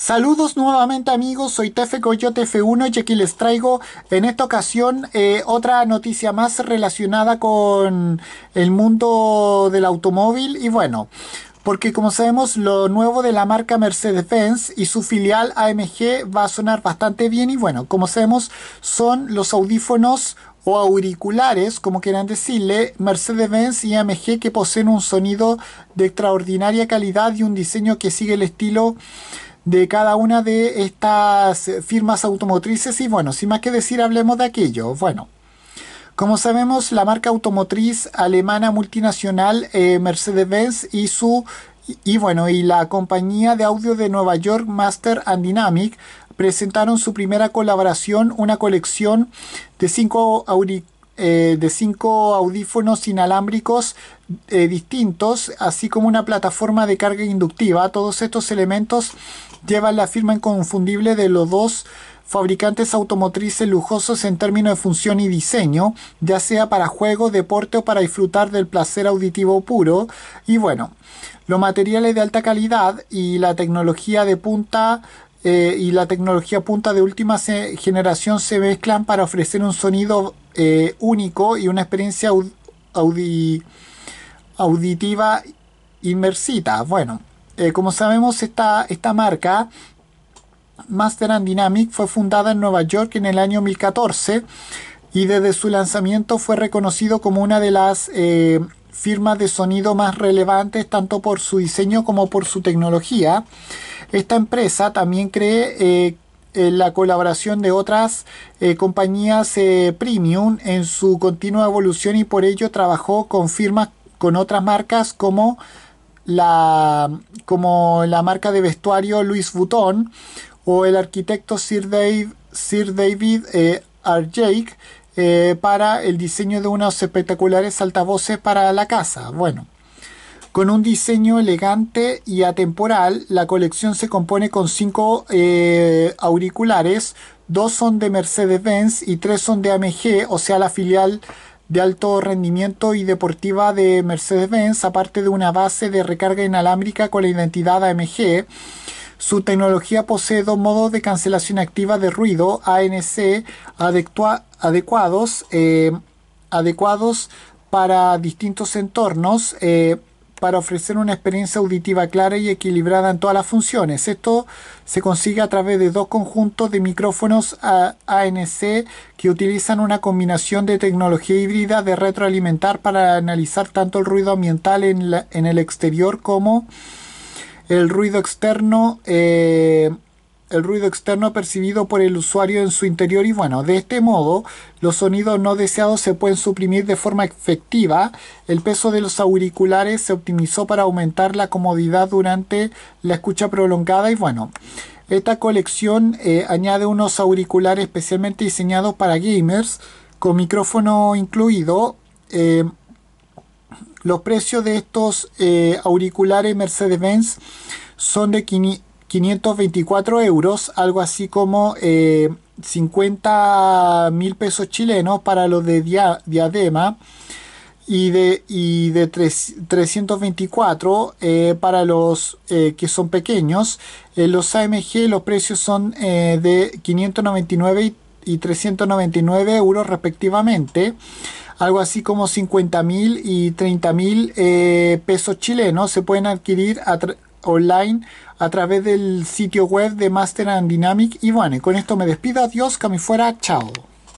Saludos nuevamente amigos, soy Tefe Coyote F1 y aquí les traigo en esta ocasión eh, otra noticia más relacionada con el mundo del automóvil. Y bueno, porque como sabemos lo nuevo de la marca Mercedes-Benz y su filial AMG va a sonar bastante bien. Y bueno, como sabemos son los audífonos o auriculares, como quieran decirle, Mercedes-Benz y AMG que poseen un sonido de extraordinaria calidad y un diseño que sigue el estilo de cada una de estas firmas automotrices y bueno, sin más que decir, hablemos de aquello. Bueno, como sabemos, la marca automotriz alemana multinacional eh, Mercedes-Benz y su y, bueno, y la compañía de audio de Nueva York Master and Dynamic presentaron su primera colaboración, una colección de cinco eh, de cinco audífonos inalámbricos eh, distintos, así como una plataforma de carga inductiva. Todos estos elementos llevan la firma inconfundible de los dos fabricantes automotrices lujosos en términos de función y diseño, ya sea para juego, deporte o para disfrutar del placer auditivo puro. Y bueno, los materiales de alta calidad y la tecnología de punta eh, y la tecnología punta de última generación se mezclan para ofrecer un sonido eh, único y una experiencia auditiva inmersita. Bueno, eh, como sabemos, esta, esta marca, Master and Dynamic, fue fundada en Nueva York en el año 2014 y desde su lanzamiento fue reconocido como una de las eh, firmas de sonido más relevantes tanto por su diseño como por su tecnología. Esta empresa también cree eh, la colaboración de otras compañías premium en su continua evolución y por ello trabajó con firmas con otras marcas como la, como la marca de vestuario Louis Vuitton o el arquitecto Sir, Sir David eh, Arjake eh, para el diseño de unos espectaculares altavoces para la casa. Bueno, con un diseño elegante y atemporal, la colección se compone con cinco eh, auriculares, dos son de Mercedes-Benz y tres son de AMG, o sea, la filial de alto rendimiento y deportiva de Mercedes-Benz, aparte de una base de recarga inalámbrica con la identidad AMG. Su tecnología posee dos modos de cancelación activa de ruido ANC adecuados, eh, adecuados para distintos entornos. Eh, para ofrecer una experiencia auditiva clara y equilibrada en todas las funciones. Esto se consigue a través de dos conjuntos de micrófonos ANC que utilizan una combinación de tecnología híbrida de retroalimentar para analizar tanto el ruido ambiental en, el exterior como el ruido externo. Eh, el ruido externo percibido por el usuario en su interior y bueno, de este modo los sonidos no deseados se pueden suprimir de forma efectiva. El peso de los auriculares se optimizó para aumentar la comodidad durante la escucha prolongada y bueno, esta colección eh, añade unos auriculares especialmente diseñados para gamers con micrófono incluido. Eh, los precios de estos eh, auriculares Mercedes-Benz son de 500 524 euros, algo así como 50 eh, mil pesos chilenos para los de diadema y de, y de 324 eh, para los eh, que son pequeños. los AMG los precios son de 599 y 399 euros respectivamente algo así como 50 mil y 30 mil pesos chilenos se pueden adquirir a online a través del sitio web de Master and Dynamic. Y bueno, con esto me despido. Adiós, que me fuera. Chao.